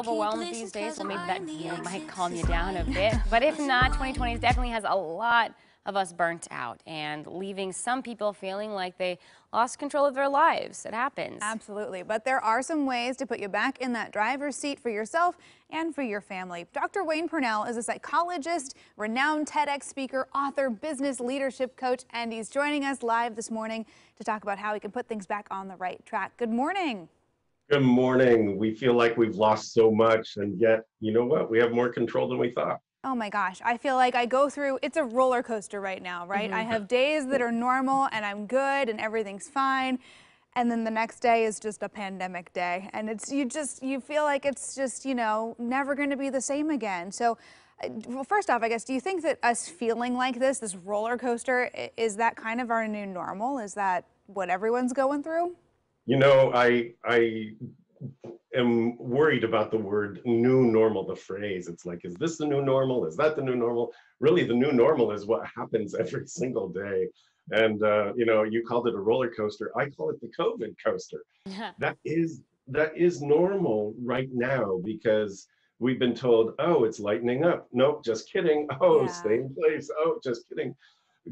overwhelmed these days, well, maybe that you know, might calm you down a bit. But if not, 2020 definitely has a lot of us burnt out and leaving some people feeling like they lost control of their lives. It happens. Absolutely. But there are some ways to put you back in that driver's seat for yourself and for your family. Dr. Wayne Pernell is a psychologist, renowned TEDx speaker, author, business leadership coach, and he's joining us live this morning to talk about how we can put things back on the right track. Good morning. Good morning. We feel like we've lost so much, and yet, you know what? We have more control than we thought. Oh my gosh, I feel like I go through, it's a roller coaster right now, right? Mm -hmm. I have days that are normal and I'm good and everything's fine. And then the next day is just a pandemic day. And it's, you just, you feel like it's just, you know, never going to be the same again. So, uh, well, first off, I guess, do you think that us feeling like this, this roller coaster, is that kind of our new normal? Is that what everyone's going through? You know, I, I am worried about the word new normal, the phrase. It's like, is this the new normal? Is that the new normal? Really, the new normal is what happens every single day. And, uh, you know, you called it a roller coaster. I call it the COVID coaster. Yeah. That is that is normal right now because we've been told, oh, it's lightening up. Nope, just kidding. Oh, yeah. stay in place. Oh, just kidding.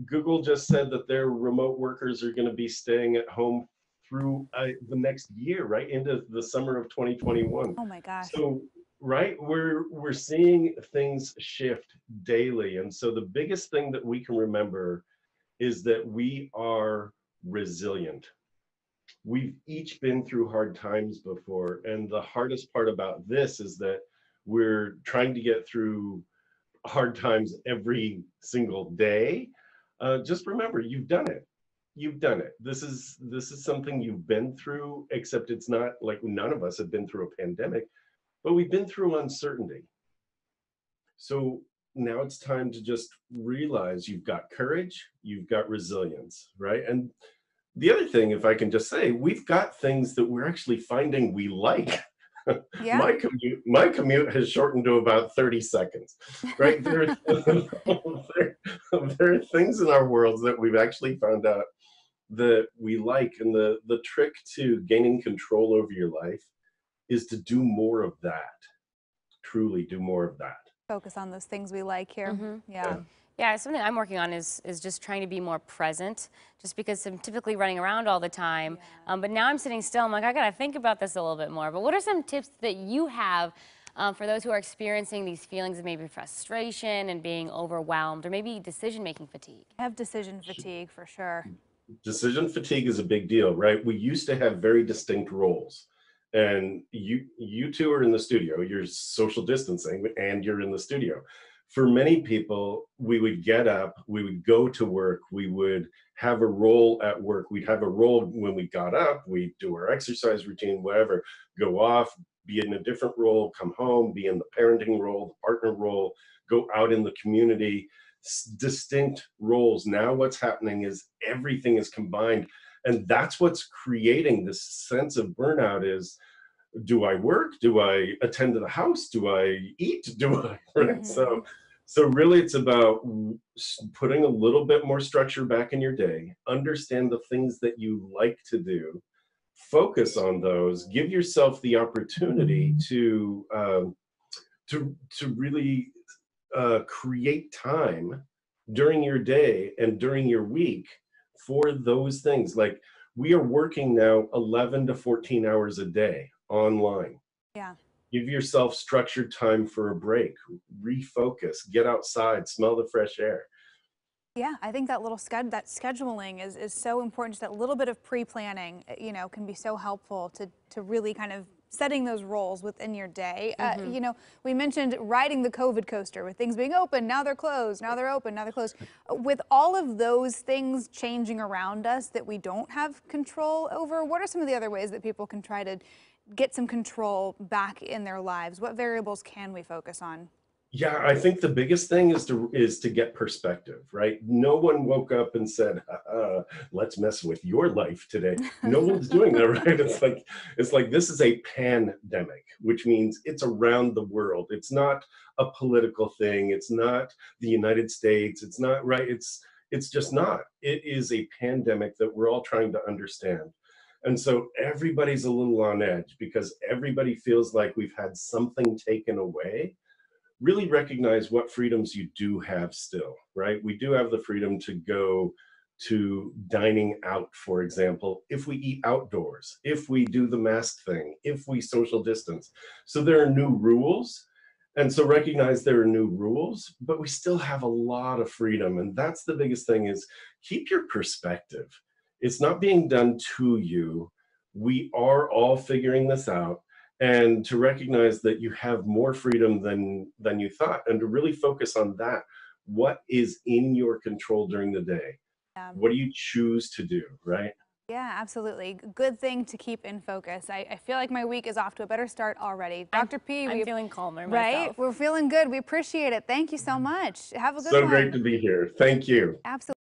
Google just said that their remote workers are going to be staying at home through uh, the next year, right into the summer of 2021. Oh my gosh. So right we're we're seeing things shift daily. And so the biggest thing that we can remember is that we are resilient. We've each been through hard times before. And the hardest part about this is that we're trying to get through hard times every single day. Uh, just remember you've done it you've done it. This is this is something you've been through, except it's not like none of us have been through a pandemic, but we've been through uncertainty. So now it's time to just realize you've got courage, you've got resilience, right? And the other thing, if I can just say, we've got things that we're actually finding we like. Yeah. my commute my commute has shortened to about 30 seconds right there, there, there are things in our worlds that we've actually found out that we like and the the trick to gaining control over your life is to do more of that truly do more of that focus on those things we like here mm -hmm. yeah. yeah. Yeah, something I'm working on is is just trying to be more present, just because I'm typically running around all the time. Yeah. Um, but now I'm sitting still. I'm like, I gotta think about this a little bit more. But what are some tips that you have um, for those who are experiencing these feelings of maybe frustration and being overwhelmed, or maybe decision-making fatigue? I have decision fatigue for sure decision fatigue is a big deal, right? We used to have very distinct roles. And you you two are in the studio, you're social distancing and you're in the studio. For many people, we would get up, we would go to work, we would have a role at work. We'd have a role when we got up, we'd do our exercise routine, whatever, go off, be in a different role, come home, be in the parenting role, the partner role, go out in the community distinct roles. Now what's happening is everything is combined. And that's what's creating this sense of burnout is, do I work? Do I attend to the house? Do I eat? Do I, right? Mm -hmm. So, so really it's about putting a little bit more structure back in your day, understand the things that you like to do, focus on those, give yourself the opportunity to, um, to, to really uh, create time during your day and during your week for those things. Like we are working now 11 to 14 hours a day online. Yeah. Give yourself structured time for a break, refocus, get outside, smell the fresh air. Yeah, I think that little sched that scheduling is, is so important. Just that little bit of pre-planning, you know, can be so helpful to, to really kind of setting those roles within your day. Uh, mm-hmm. you know, we mentioned riding the COVID coaster with things being open, now they're closed, now they're open, now they're closed. With all of those things changing around us that we don't have control over, what are some of the other ways that people can try to get some control back in their lives? What variables can we focus on? Yeah, I think the biggest thing is to is to get perspective, right? No one woke up and said, uh, "Let's mess with your life today." No one's doing that, right? It's like it's like this is a pandemic, which means it's around the world. It's not a political thing. It's not the United States. It's not right. It's it's just not. It is a pandemic that we're all trying to understand. And so everybody's a little on edge because everybody feels like we've had something taken away. Really recognize what freedoms you do have still, right? We do have the freedom to go to dining out, for example, if we eat outdoors, if we do the mask thing, if we social distance. So there are new rules. And so recognize there are new rules, but we still have a lot of freedom. And that's the biggest thing is keep your perspective. It's not being done to you. We are all figuring this out and to recognize that you have more freedom than than you thought and to really focus on that. What is in your control during the day? Yeah. What do you choose to do, right? Yeah, absolutely. Good thing to keep in focus. I, I feel like my week is off to a better start already. Dr. P, I'm we, feeling calmer right? myself. We're feeling good. We appreciate it. Thank you so mm-hmm. much. Have a good So one. great to be here. Thank you. Absolutely.